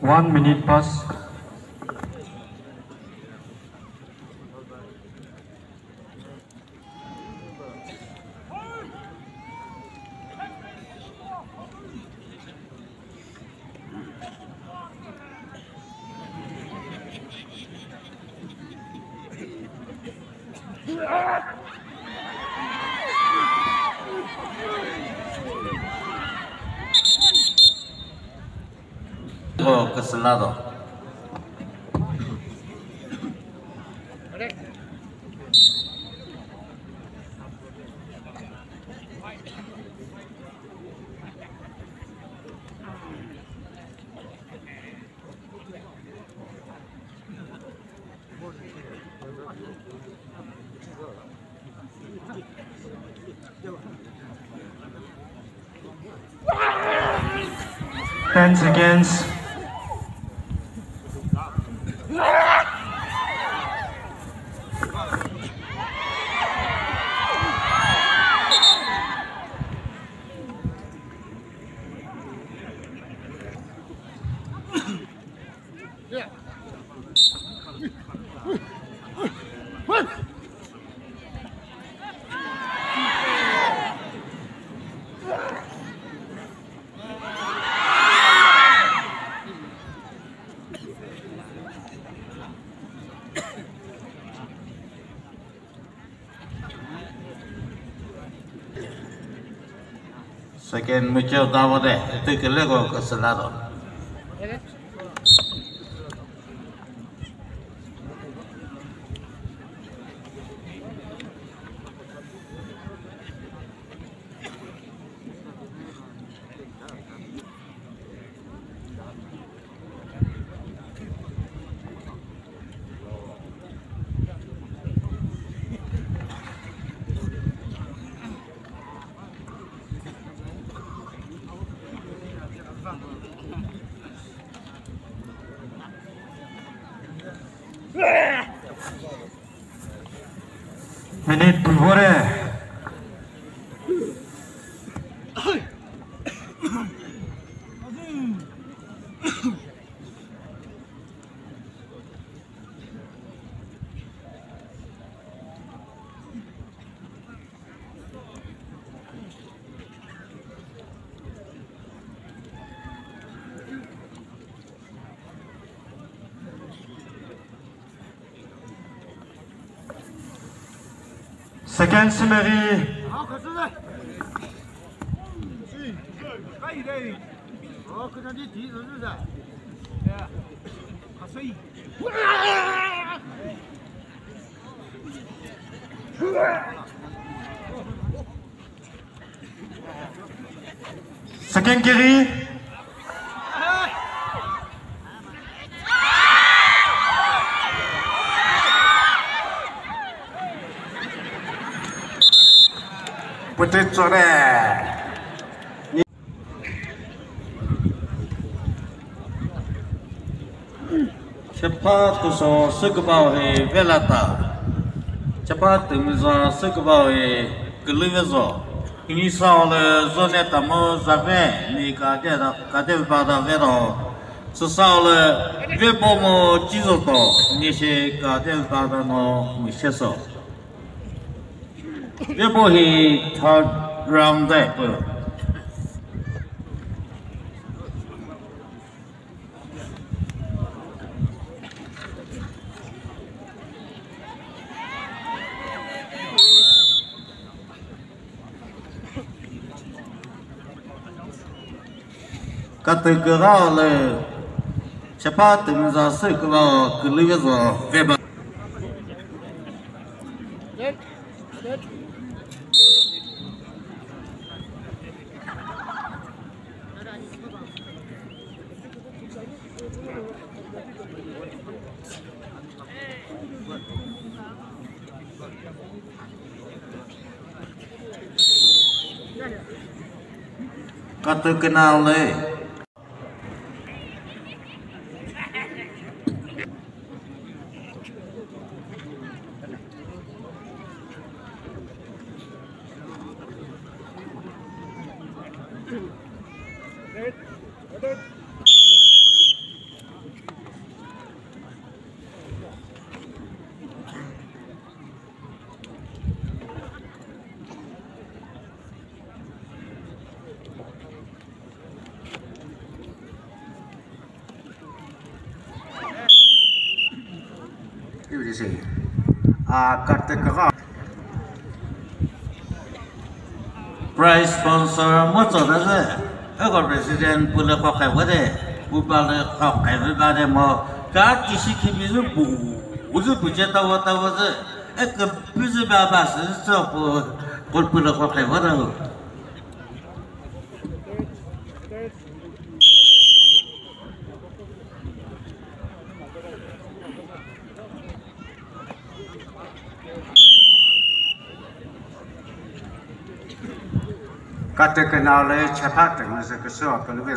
One minute pass. algo. Hands against second Michel Davide, I think a little मैंने तुम्हारे Sekensi Marie. Seken Kiri. వెంకటేశ్వరే Cepat kuso sukbawe velata. Cepat mizo sukbawe gluvezo. Inisa ole zone tamo zave ni kade kade bada vero. Susa ole vebomo jizoto ni she kade bada no misheso. Vebo he third round de. Kata le cepat temizan sekebau gelivezo vebo. Kata kenal le. 有的是啊，搞这个好。 prize president pu le kai వచ్చేసి Karthika prize sponsor म छोडेर एउटा प्रेसिडेन्ट पुलले खखाएको थिएँ पुपाले खखाएको बारे म कहाँ चिसी खिपिजु बुझु बुझे तब तब चाहिँ एक बिजु बाबा चाहिँ ka te ka na le cha pa te ma se ka so ka lu ve